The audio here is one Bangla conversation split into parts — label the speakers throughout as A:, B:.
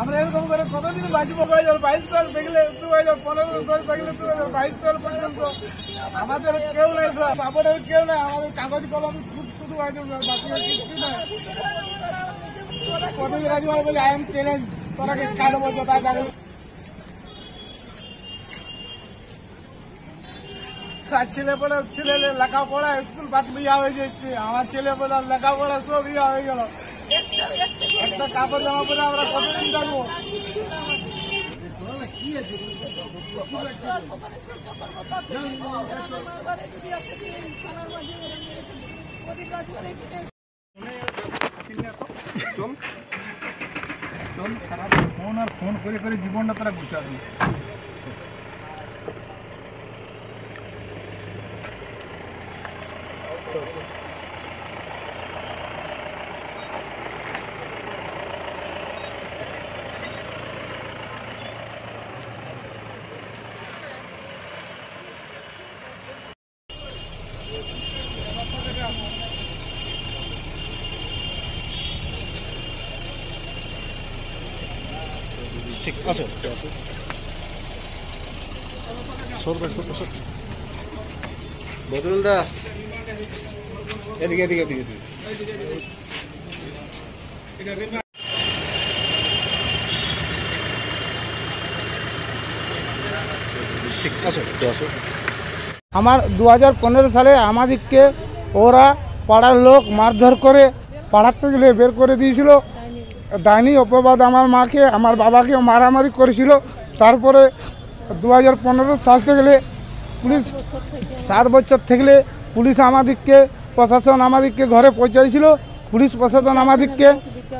A: আমরা এরকম করে কতদিন বাঁচবো দু বাইশ সাল দেখলে পনেরো সাল দেখলে বাইশ সাল পর্যন্ত। আমাদের কেউ নেই স্যার কেউ নেই, আমাদের কাগজ কলম শুধু বাকি কিছু নেই। কতদিন রাজি বলে আই এম চ্যালেঞ্জ তোরা কাটবো যথা কাগজ স্যার ছেলে লেখাপড়া, স্কুল পাত ইয়া হয়ে যাচ্ছে। আমার ছেলেপড়া লেখাপড়া সব ইয়া হয়ে গেল। একটা কাপড় জামা পরে আমরা কতদিন থাকব চল চল খারাপ ফোন আর ফোন করে করে জীবনটা তারা গুছাবি
B: ঠিক আসো সরবে সরবে সর বদরুল দা এদিকে এদিকে
A: আমার দুহাজার পনেরো সালে আমাদেরকে ওরা পাড়ার লোক মারধর করে পাড়ার থেকে বের করে দিয়েছিল। ডাইনি অপবাদ আমার মাকে, আমার বাবাকেও মারামারি করেছিল। তারপরে দু হাজার পনেরো সাল থেকে পুলিশ সাত বছর থেকে পুলিশ আমাদেরকে প্রশাসন আমাদেরকে ঘরে পৌঁছাইছিল। পুলিশ প্রশাসন আমাদেরকে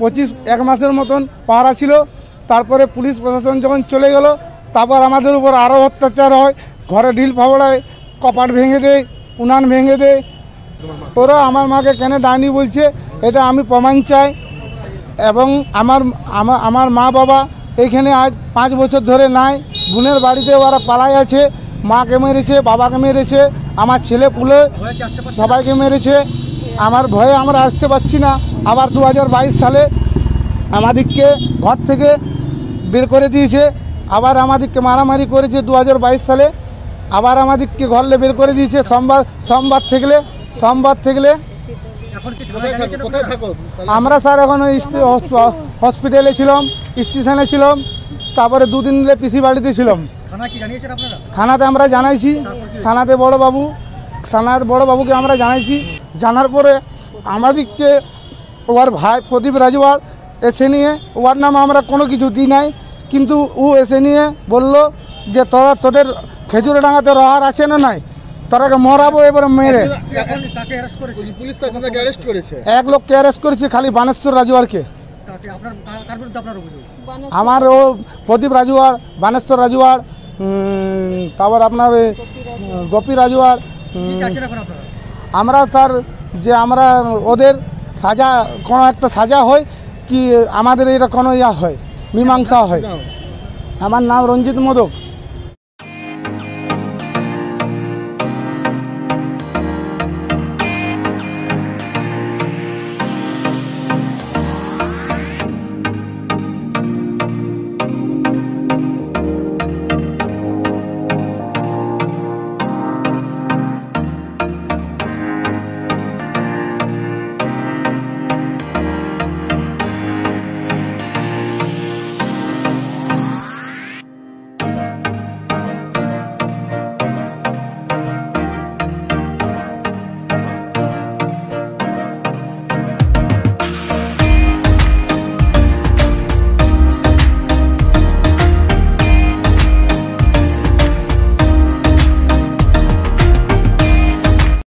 A: পঁচিশ, এক মাসের মতন পাহারা ছিল। তারপরে পুলিশ প্রশাসন যখন চলে গেল, তারপর আমাদের উপর আরও অত্যাচার হয়। ঘরে ঢিল ফাবড়ায়, কপাট ভেঙে দেয়, উনান ভেঙে দেয়। ওরা আমার মাকে কেন ডাইনি বলছে, এটা আমি প্রমাণ চাই। এবং আমার আমার মা বাবা এইখানে আজ পাঁচ বছর ধরে নাই। বোনের বাড়িতে ওরা পালাই আছে, মাকে মেরেছে, বাবাকে মেরেছে, আমার ছেলে পুলে সবাইকে মেরেছে। আমার ভয়ে আমরা আসতে পারছি না। আবার দু হাজার বাইশ সালে আমাদেরকে ঘর থেকে বের করে দিয়েছে। আবার আমাদেরকে মারামারি করেছে দু হাজার বাইশ সালে। আবার আমাদেরকে ঘরলে বের করে দিয়েছে। সোমবার সোমবার থেকলে সোমবার থেকলে
B: কোথায় থাকো কোথায় থাকো
A: আমরা স্যার এখন হসপিটালে ছিলাম স্টেশনে ছিলাম তারপরে দুদিন মিলে পিসি বাড়িতে ছিলাম।
B: থানা কি জানিয়েছেন আপনারা?
A: থানাতে আমরা জানাইছি থানাতে বড় বাবু থানার বড় বাবুকে আমরা জানাইছি। জানার পরে আমাদেরকে ওর ভাই প্রদীপ রাজওয়ার এসে নিয়ে ওর নাম আমরা কোনো কিছু দিই নাই কিন্তু ও এসে নিয়ে বলল যে তোরা তোদের খেজুরে ডাঙাতে রহার আছে না নাই? তোরাকে মরাবো এবারে মেরে।
B: এখন তাকে অ্যারেস্ট করেছে। পুলিশ তো এখন তাকে অ্যারেস্ট করেছে।
A: এক লোককে অ্যারেস্ট করেছে খালি বানেশ্বর
B: অভিযোগ?
A: আমার ও প্রদীপ রাজুয়ার বানেশ্বর রাজুয়ার তারপর আপনার ওই, গোপী রাজুয়ার আমরা স্যার যে আমরা ওদের সাজা কোনো একটা সাজা হয় কি আমাদের এটা কোনো ইয়া হয় মীমাংসা হয়। আমার নাম রঞ্জিত মোদক।